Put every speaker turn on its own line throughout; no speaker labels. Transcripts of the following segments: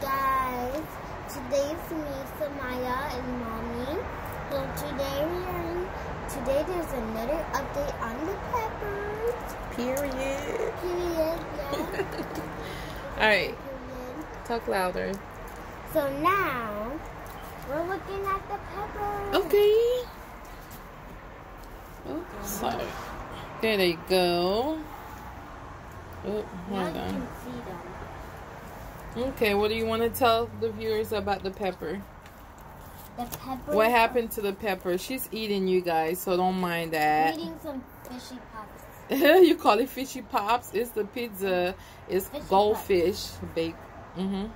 guys, today it's me, Samaya, and Mommy. So today we are, today there's another update on the peppers.
Period.
Period, yeah.
All right,
Period.
talk louder.
So now, we're looking at the peppers.
Okay. Oh, sorry. There they go. Oh,
Now
hold
you
on.
Can see them.
Okay, what do you want to tell the viewers about the pepper?
The peppers.
What happened to the pepper? She's eating you guys, so don't mind that.
Eating some fishy pops.
you call it fishy pops. It's the pizza. It's
Fishy
goldfish baked. hmm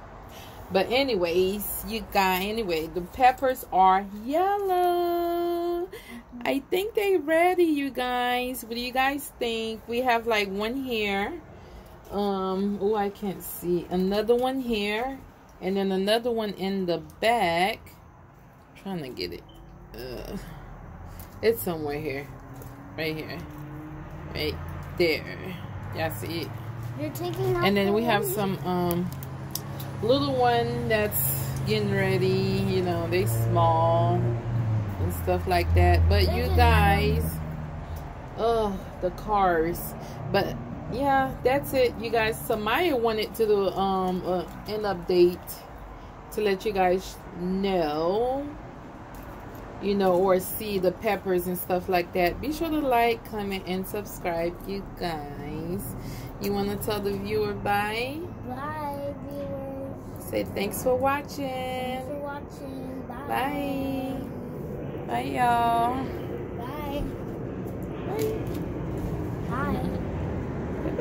But anyways, you guys. Anyway, the peppers are yellow. I think they're ready, you guys. What do you guys think? We have like one here. Um. Oh, I can't see. Another one here, and then another one in the back. trying to get it. Uh, it's somewhere here, right here right there. Y'all see it?
You're taking
And then
the
we have some um little one that's getting ready. You know, they small and stuff like that. But you guys, oh, the cars. But yeah, that's it, you guys. Samaya wanted to do um uh, an update to let you guys know you know, or see the peppers and stuff like that, be sure to like, comment, and subscribe, you guys. You want to tell the viewer bye?
Bye, viewers.
Say thanks for
Thanks
watching.
for watching. Bye.
Bye. Bye, y'all.
Bye.
Bye.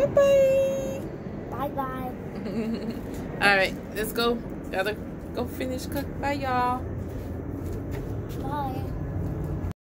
Bye.
Bye-bye.
Bye bye.
All right, let's go. Gotta go finish cook. Bye, y'all.
Bye.